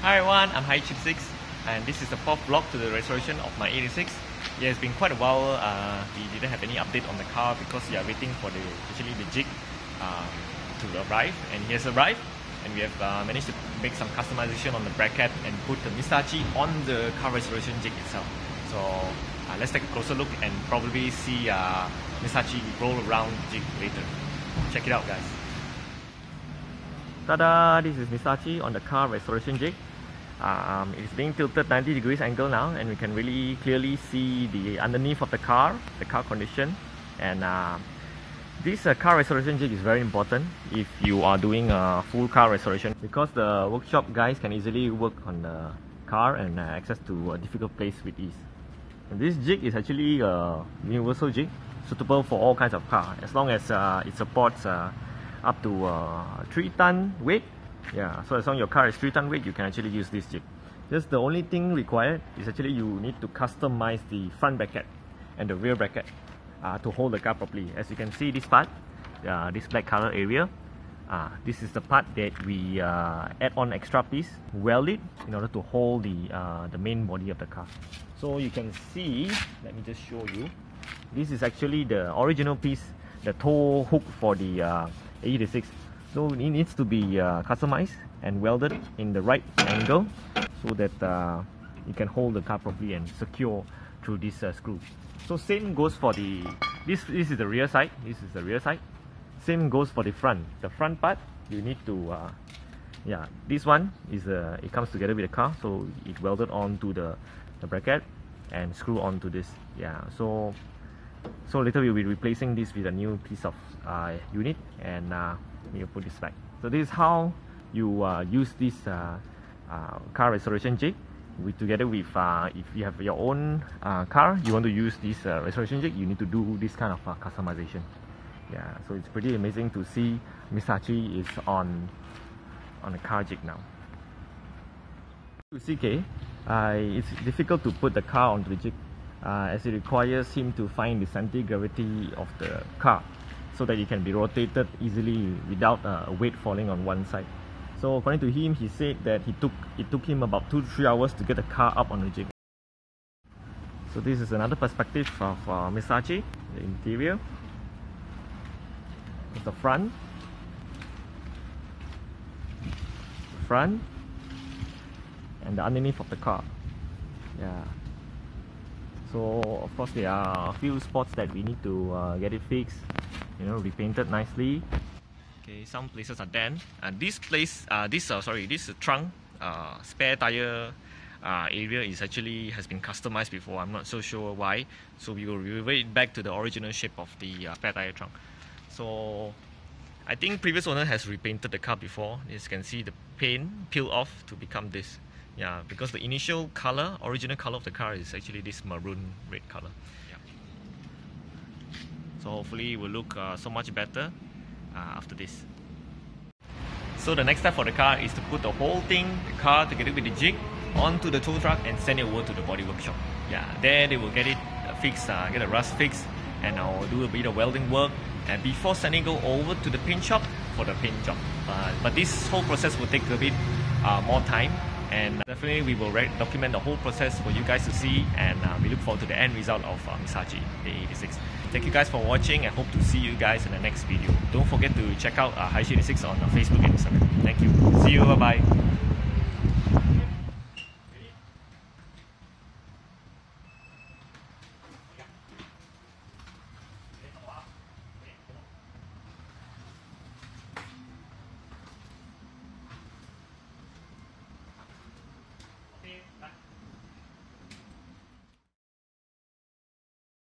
Hi everyone, I'm Hayashi86 and this is the fourth vlog to the restoration of my 86. Yeah, It has been quite a while, uh, we didn't have any update on the car because we are waiting for the actually the jig um, to arrive and he has arrived and we have uh, managed to make some customization on the bracket and put the Mr Hachi on the car restoration jig itself. So uh, let's take a closer look and probably see uh, Mr Hachi roll around jig later. Check it out guys. Tada! This is Mr Hachi on the car restoration jig. Um, it's being tilted 90 degrees angle now and we can really clearly see the underneath of the car, the car condition and uh, this uh, car restoration jig is very important if you are doing a full car restoration because the workshop guys can easily work on the car and uh, access to a difficult place with ease. And this jig is actually a universal jig suitable for all kinds of car as long as uh, it supports uh, up to uh, 3 ton weight yeah so as long as your car is 3 ton weight you can actually use this jig just the only thing required is actually you need to customize the front bracket and the rear bracket uh, to hold the car properly. As you can see this part uh, this black color area uh, this is the part that we uh, add on extra piece weld it in order to hold the uh, the main body of the car. So you can see let me just show you. This is actually the original piece the tow hook for the uh, 86 so it needs to be uh, customized and welded in the right angle so that uh, you can hold the car properly and secure through this uh, screw. So same goes for the this this is the rear side. This is the rear side. Same goes for the front. The front part you need to uh, yeah this one is uh, it comes together with the car so it welded onto the, the bracket and screw onto this. Yeah so so later we'll be replacing this with a new piece of uh, unit and uh, we'll put this back. So this is how you uh, use this uh, uh, car restoration jig with together with uh, if you have your own car you want to use this restoration jig you need to do this kind of customization. Yeah so it's pretty amazing to see Mr Hachi is on on the car jig now. To CK it's difficult to put the car onto the jig uh, as it requires him to find the center-gravity of the car so that it can be rotated easily without uh, a weight falling on one side. So according to him, he said that he took it took him about two to three hours to get the car up on the jig. So this is another perspective of uh, Mr Hachi, the interior. It's the front, front, and the underneath of the car. Yeah so of course there are a few spots that we need to uh, get it fixed you know repainted nicely. Okay some places are done and this place uh, this uh, sorry this trunk uh, spare tire uh, area is actually has been customized before. I'm not so sure why. So we will revert it back to the original shape of the uh, spare tire trunk. So I think previous owner has repainted the car before. As you can see the paint peel off to become this yeah because the initial color original color of the car is actually this maroon red color. Yeah. So hopefully it will look uh, so much better uh, after this. So the next step for the car is to put the whole thing the car together with the jig onto the tow truck and send it over to the body workshop. Yeah there they will get it uh, fixed uh, get a rust fixed and I'll do a bit of welding work and before sending it over to the paint shop for the paint job. But this whole process will take a bit uh, more time and definitely we will document the whole process for you guys to see and uh, we look forward to the end result of uh, Misachi AE86. Thank you guys for watching and hope to see you guys in the next video. Don't forget to check out uh, Hayashi86 on uh, Facebook and Instagram. Thank you. See you. Bye bye.